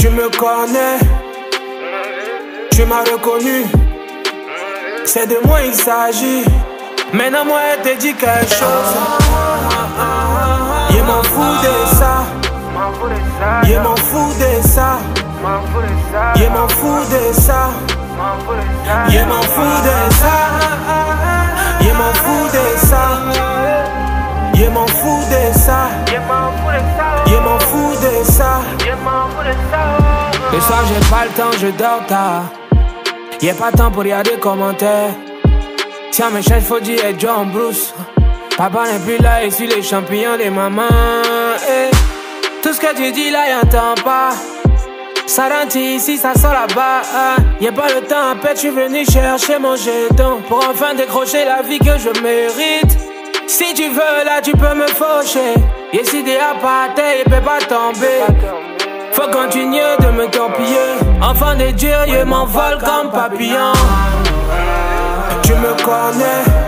Tu me connais, tu m'as reconnu. C'est de moi il s'agit. Maintenant, moi, elle te dit quelque chose. Il m'en fout de ça. Il m'en fout de ça. Il m'en fout de ça. Il m'en fout de ça. Il m'en fout de ça. Il m'en fout de ça. Il m'en fout de ça. Le soir, j'ai pas le temps, je dors tard. Y'a pas temps pour regarder commentaires. Tiens, mes chefs, faut dire John Bruce. Papa n'est plus là, et suis les champignons des mamans. Eh. Tout ce que tu dis là, y'entend pas. Ça rentre ici, ça sort là-bas. Hein. Y'a pas le temps, après je suis venu chercher mon jeton. Pour enfin décrocher la vie que je mérite. Si tu veux, là, tu peux me faucher. Et si t'es à il peut pas tomber. Faut continuer de me torpiller. Enfant de Dieu, je m'envole comme papillon. Tu me connais.